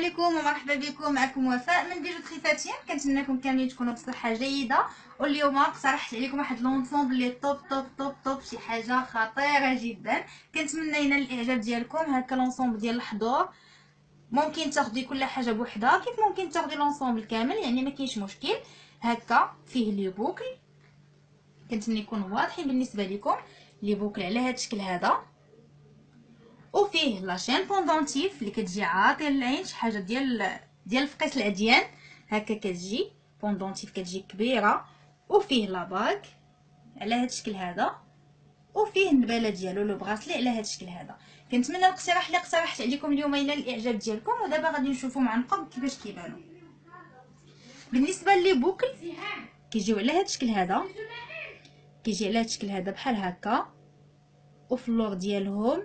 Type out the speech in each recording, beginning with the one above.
عليكم ومرحبا بكم معكم وفاء من bijouterie فاتين كنتمنىكم كاملين تكونوا بصحة جيدة. واليوم اقترحت عليكم واحد l'ensemble لي top top top top شي حاجة خطيرة جدا. كنتمنى ينال الإعجاب ديالكم هكا l'ensemble ديال الحضور. ممكن تاخدي كل حاجة بوحدها كيف ممكن تاخدي l'ensemble كامل؟ يعني ما كاينش مشكل. هكا فيه les boucles. كنتمنى يكونوا واضحين بالنسبة لكم les boucles على هذا الشكل هذا. وفيه la chaîne pendentif اللي كتجي عاطيه للعين شي حاجة ديال ديال فقيس العديان هكا كتجي pendentif كتجي كبيره وفيه la bague على هذا الشكل هذا وفيه النباله ديالو le bracelet على هذا الشكل هذا كنتمنى الاقتراح اللي اقترحت عليكم اليوم ينال الاعجاب ديالكم ودابا غادي نشوفوا عن قرب كيفاش كيبانوا بالنسبة les boucles كيجيو على هذا الشكل هذا كيجي على هذا الشكل هذا بحال هكا وفي اللور ديالهم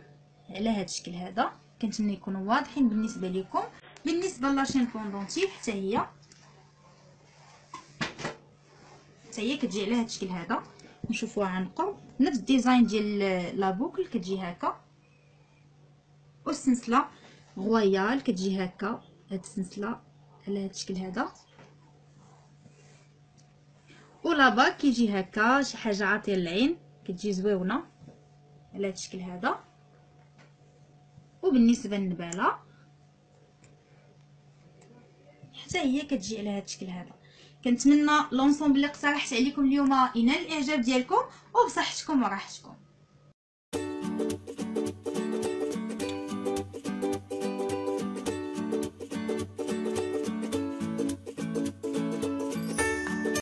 على هذا الشكل هذا. كنتمنى يكونوا واضحين بالنسبة لكم. بالنسبة ل la chaîne pendentif حتى هي. حتى هي كتجي على هذا الشكل هذا. نشوفوها عن قرب نفس ال design ديال la boucle كتجي هكا. والسلسلة royale كتجي هكا. هاد السلسلة على هذا الشكل هذا. ولابا كيجي هكا شي حاجة عاطية للعين. كتجي زويونة على هذا الشكل هذا. وبالنسبه للنبالة. حتى هي كتجي على هذا الشكل هذا. كنتمنى لونسومبل اللي اقترحت عليكم اليوم ينال الإعجاب ديالكم وبصحتكم وراحتكم.